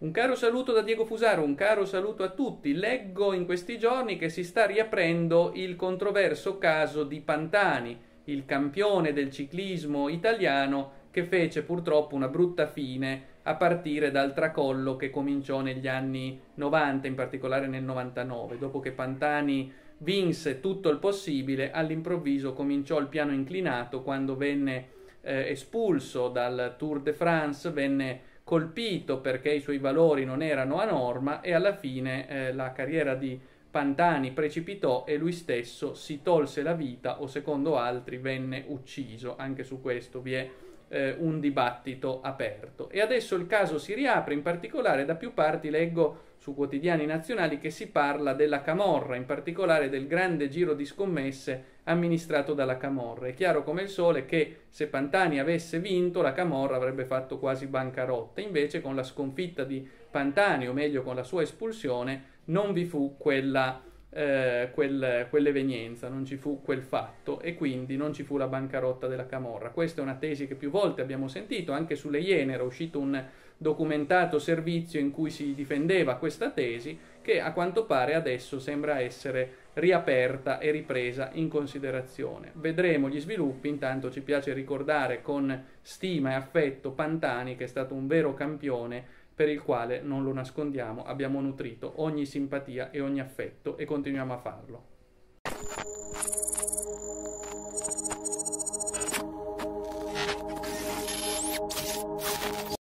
Un caro saluto da Diego Fusaro, un caro saluto a tutti. Leggo in questi giorni che si sta riaprendo il controverso caso di Pantani, il campione del ciclismo italiano che fece purtroppo una brutta fine a partire dal tracollo che cominciò negli anni 90, in particolare nel 99, dopo che Pantani vinse tutto il possibile, all'improvviso cominciò il piano inclinato quando venne eh, espulso dal Tour de France, venne colpito perché i suoi valori non erano a norma e alla fine eh, la carriera di Pantani precipitò e lui stesso si tolse la vita o secondo altri venne ucciso. Anche su questo vi è eh, un dibattito aperto. E adesso il caso si riapre, in particolare da più parti leggo su quotidiani nazionali che si parla della Camorra, in particolare del grande giro di scommesse amministrato dalla Camorra. È chiaro come il sole che se Pantani avesse vinto la Camorra avrebbe fatto quasi bancarotta, invece con la sconfitta di Pantani, o meglio con la sua espulsione, non vi fu quella, eh, quel, quell'evenienza, non ci fu quel fatto e quindi non ci fu la bancarotta della Camorra. Questa è una tesi che più volte abbiamo sentito, anche sulle Iene era uscito un documentato servizio in cui si difendeva questa tesi che a quanto pare adesso sembra essere riaperta e ripresa in considerazione. Vedremo gli sviluppi, intanto ci piace ricordare con stima e affetto Pantani che è stato un vero campione per il quale, non lo nascondiamo, abbiamo nutrito ogni simpatia e ogni affetto e continuiamo a farlo.